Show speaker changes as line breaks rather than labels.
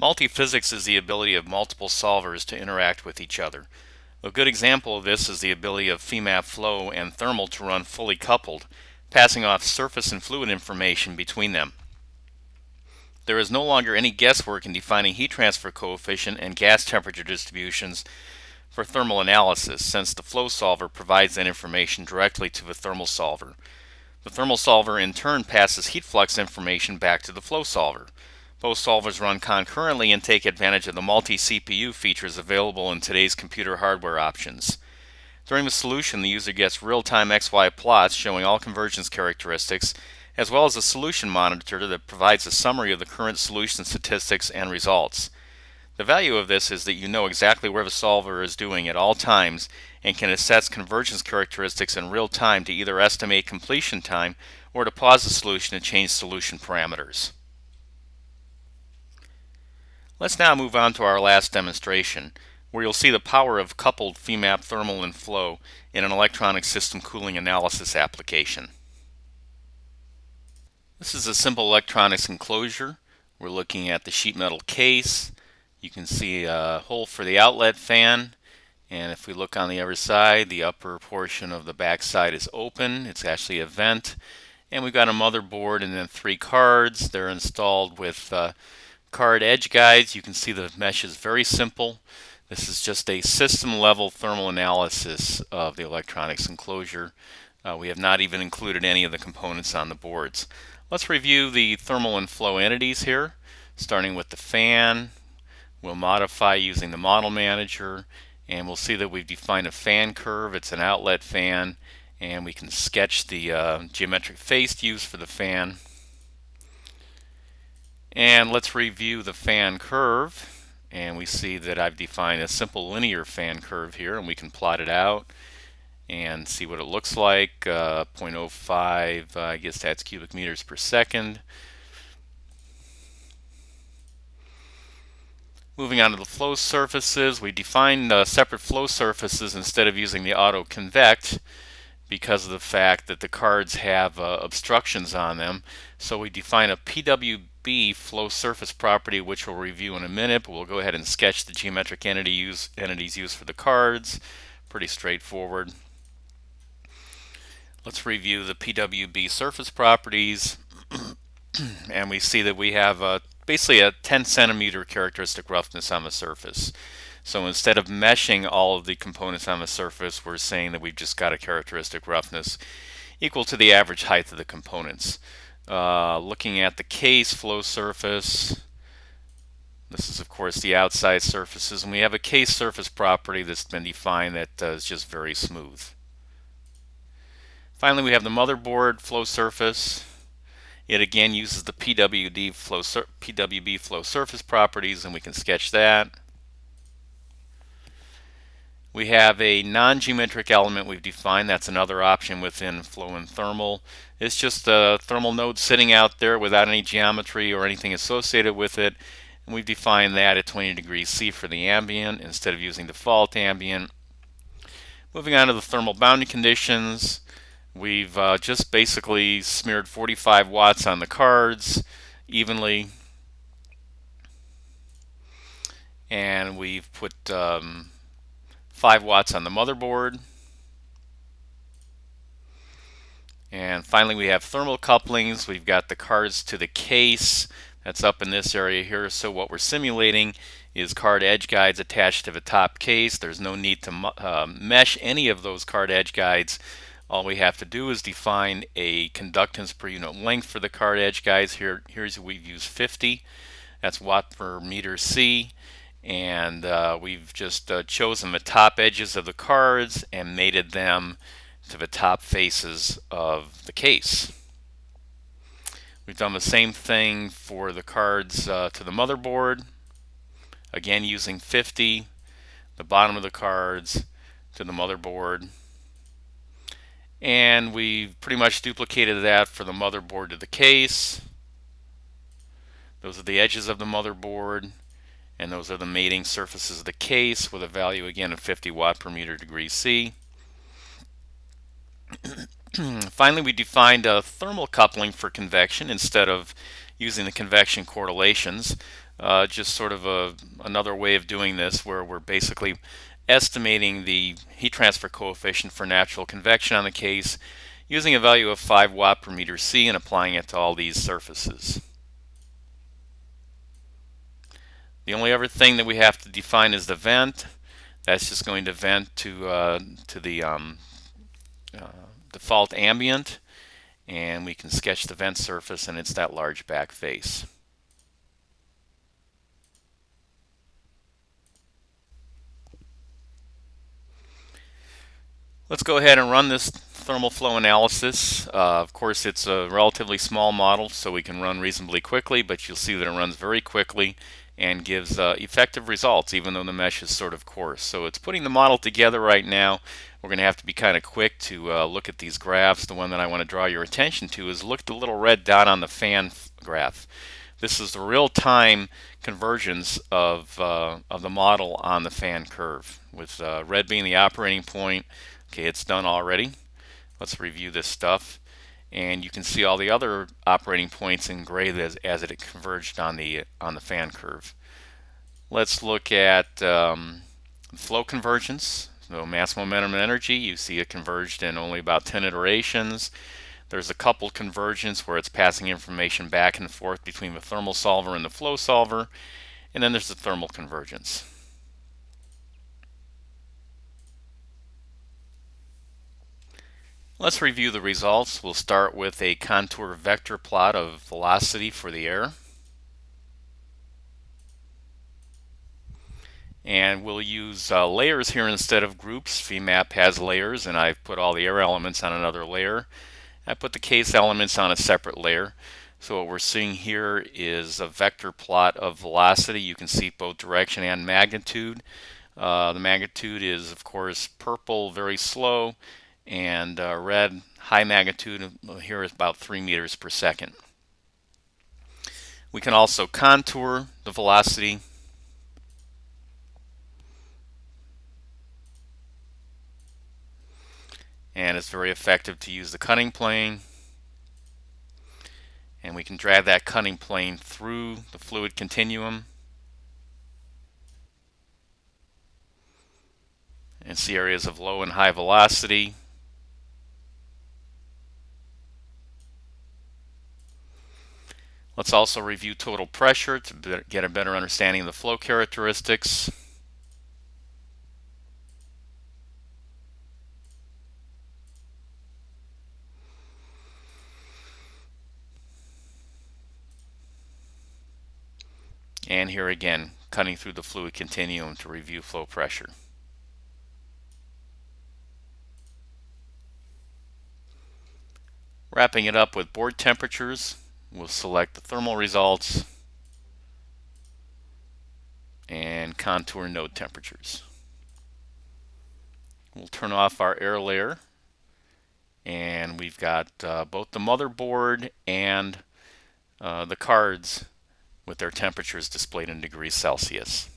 Multiphysics is the ability of multiple solvers to interact with each other. A good example of this is the ability of FEMAP flow and thermal to run fully coupled, passing off surface and fluid information between them. There is no longer any guesswork in defining heat transfer coefficient and gas temperature distributions for thermal analysis since the flow solver provides that information directly to the thermal solver. The thermal solver in turn passes heat flux information back to the flow solver. Both solvers run concurrently and take advantage of the multi-CPU features available in today's computer hardware options. During the solution, the user gets real-time XY plots showing all convergence characteristics, as well as a solution monitor that provides a summary of the current solution statistics and results. The value of this is that you know exactly where the solver is doing at all times and can assess convergence characteristics in real time to either estimate completion time or to pause the solution and change solution parameters. Let's now move on to our last demonstration, where you'll see the power of coupled FEMAP thermal and flow in an electronic system cooling analysis application. This is a simple electronics enclosure. We're looking at the sheet metal case. You can see a hole for the outlet fan. And if we look on the other side, the upper portion of the back side is open. It's actually a vent. And we've got a motherboard and then three cards. They're installed with uh, card edge guides. You can see the mesh is very simple. This is just a system level thermal analysis of the electronics enclosure. Uh, we have not even included any of the components on the boards. Let's review the thermal and flow entities here, starting with the fan. We'll modify using the model manager and we'll see that we've defined a fan curve. It's an outlet fan and we can sketch the uh, geometric face used for the fan. And let's review the fan curve. And we see that I've defined a simple linear fan curve here, and we can plot it out and see what it looks like. Uh, 0.05, uh, I guess that's cubic meters per second. Moving on to the flow surfaces, we define uh, separate flow surfaces instead of using the auto convect because of the fact that the cards have uh, obstructions on them. So we define a PWB flow surface property, which we'll review in a minute, but we'll go ahead and sketch the geometric entity use, entities used for the cards. Pretty straightforward. Let's review the PWB surface properties. and we see that we have uh, basically a 10 centimeter characteristic roughness on the surface. So instead of meshing all of the components on the surface, we're saying that we've just got a characteristic roughness equal to the average height of the components. Uh, looking at the case flow surface, this is of course the outside surfaces, and we have a case surface property that's been defined that uh, is just very smooth. Finally, we have the motherboard flow surface. It again uses the PWD flow PWB flow surface properties, and we can sketch that. We have a non-geometric element we've defined. That's another option within flow and thermal. It's just a thermal node sitting out there without any geometry or anything associated with it. And we've defined that at 20 degrees C for the ambient instead of using default ambient. Moving on to the thermal boundary conditions. We've uh, just basically smeared 45 watts on the cards evenly. And we've put um, 5 watts on the motherboard. And finally we have thermal couplings. We've got the cards to the case that's up in this area here. So what we're simulating is card edge guides attached to the top case. There's no need to uh, mesh any of those card edge guides. All we have to do is define a conductance per unit length for the card edge guides. Here, here's we've used 50. That's watt per meter C and uh, we've just uh, chosen the top edges of the cards and mated them to the top faces of the case. We've done the same thing for the cards uh, to the motherboard, again using 50, the bottom of the cards to the motherboard. And we've pretty much duplicated that for the motherboard to the case. Those are the edges of the motherboard and those are the mating surfaces of the case with a value again of 50 watt per meter degree C. Finally, we defined a thermal coupling for convection instead of using the convection correlations. uh, just sort of a, another way of doing this where we're basically estimating the heat transfer coefficient for natural convection on the case using a value of 5 watt per meter C and applying it to all these surfaces. The only other thing that we have to define is the vent. That's just going to vent to, uh, to the um, uh, default ambient and we can sketch the vent surface and it's that large back face. Let's go ahead and run this thermal flow analysis. Uh, of course, it's a relatively small model, so we can run reasonably quickly, but you'll see that it runs very quickly and gives uh, effective results, even though the mesh is sort of coarse. So it's putting the model together right now. We're going to have to be kind of quick to uh, look at these graphs. The one that I want to draw your attention to is look at the little red dot on the fan graph. This is the real-time convergence of, uh, of the model on the fan curve, with uh, red being the operating point, Okay, it's done already. Let's review this stuff. And you can see all the other operating points in gray as, as it converged on the, on the fan curve. Let's look at um, flow convergence. So mass, momentum, and energy, you see it converged in only about 10 iterations. There's a coupled convergence where it's passing information back and forth between the thermal solver and the flow solver. And then there's the thermal convergence. Let's review the results. We'll start with a contour vector plot of velocity for the air. And we'll use uh, layers here instead of groups. FEMAP has layers and I've put all the air elements on another layer. I put the case elements on a separate layer. So what we're seeing here is a vector plot of velocity. You can see both direction and magnitude. Uh, the magnitude is of course purple, very slow, and uh, red high magnitude here is about 3 meters per second. We can also contour the velocity. And it's very effective to use the cutting plane. And we can drag that cutting plane through the fluid continuum. And see areas of low and high velocity Let's also review total pressure to get a better understanding of the flow characteristics. And here again, cutting through the fluid continuum to review flow pressure. Wrapping it up with board temperatures, We'll select the thermal results and contour node temperatures. We'll turn off our air layer and we've got uh, both the motherboard and uh, the cards with their temperatures displayed in degrees Celsius.